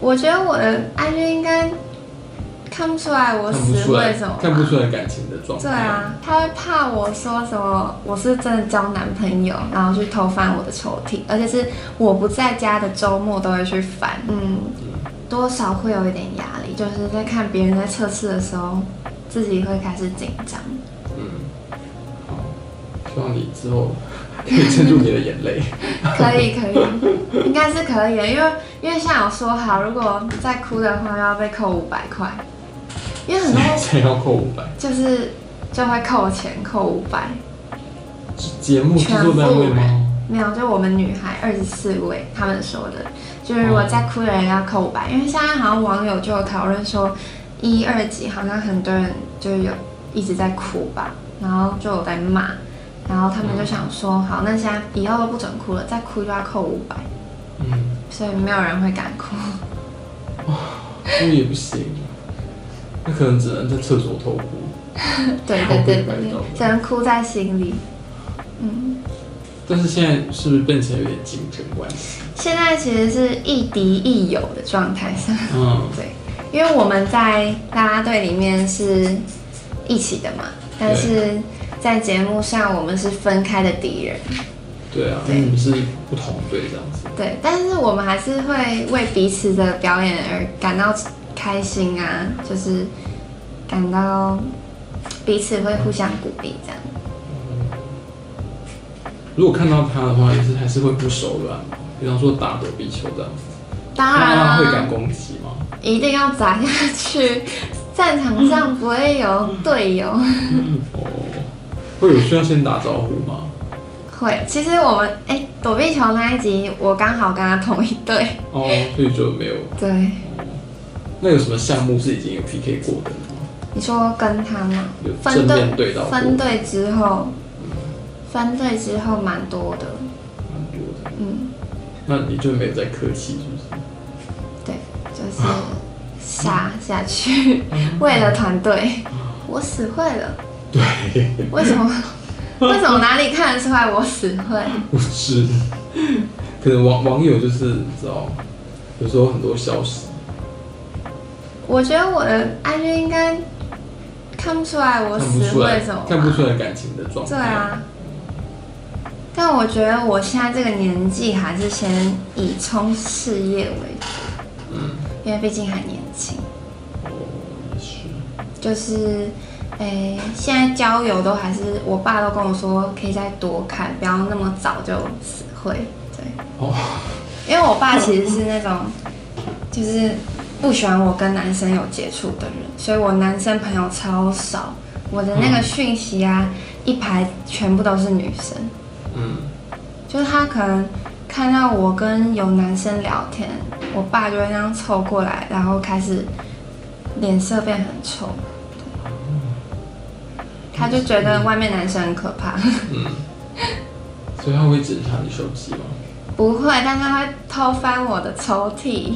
我觉得我的 IG 应该看不出来我死会什么吧，看不出来感情的状态。对啊，他会怕我说什么我是真的交男朋友，然后去偷翻我的抽屉，而且是我不在家的周末都会去翻，嗯，多少会有一点压力，就是在看别人在测试的时候，自己会开始紧张。嗯，好，希望你之后 可以撑住你的眼泪。可以可以，应该是可以的，因为因为像我说好，如果再哭的话要被扣五百块，因为很多谁要扣五百。就是就会扣钱扣五百，节目制作单位吗？没有，就我们女孩二十四位他们说的，就是如果再哭的人要扣五百，因为现在好像网友就有讨论说一二集好像很多人就有一直在哭吧，然后就有在骂，然后他们就想说好，那现在以后都不准哭了，再哭就要扣五百，嗯，所以没有人会敢哭。哭也不行，那可能只能在厕所偷哭。对对对对对，只能哭在心里。嗯，但是现在是不是变成有点竞争关系？现在其实是亦敌亦友的状态上。嗯，对，因为我们在啦啦队里面是一起的嘛，但是在节目上我们是分开的敌人。对啊，因对为你们是不同队这样子。对，但是我们还是会为彼此的表演而感到开心啊，就是感到彼此会互相鼓励这样。如果看到他的话，也是还是会不手软。比方说打躲避球这样子，当然他会敢，攻击吗？一定要砸下去，战场上不会有队友。哦，会有需要先打招呼吗？会，其实我们哎、躲避球那一集，我刚好跟他同一队。哦，所以就没有。对，那有什么项目是已经有 PK 过的吗？你说跟他吗？有分队对到分队之后，分队之后蛮多的，蛮多的。嗯，那你就没有再客气，是不是？对，就是 杀下去，为了团队，我死会了。对，为什么？为什么哪里看得出来我死会？不是，可能网网友就是你知道，有时候很多消息，我觉得我的 IG 应该看不出来我死会什么吧，看不出来感情的状态。对啊，但我觉得我现在这个年纪还是先以冲事业为主，嗯，因为毕竟还年轻。哦，也是，就是，诶、现在交友都还是我爸都跟我说，可以再多看，不要那么早就死会。对，哦，因为我爸其实是那种，就是不喜欢我跟男生有接触的人，所以我男生朋友超少。我的那个讯息啊，一排全部都是女生。嗯，就是他可能看到我跟有男生聊天，我爸就会那样凑过来，然后开始脸色变很臭。他就觉得外面男生很可怕，嗯，所以他会检查你手机吗？不会，但他会偷翻我的抽屉。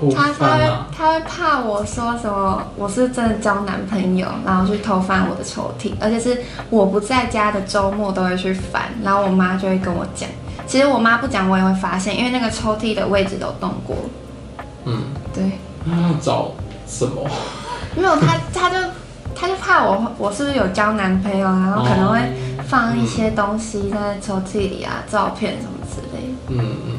偷他他会？他会怕我说什么我是真的交男朋友，然后去偷翻我的抽屉，而且是我不在家的周末都会去翻，然后我妈就会跟我讲。其实我妈不讲我也会发现，因为那个抽屉的位置都动过。嗯，对，那要找什么？没有他他就他就怕我我是不是有交男朋友，然后可能会哦放一些东西在抽屉里啊，照片什么之类的。嗯嗯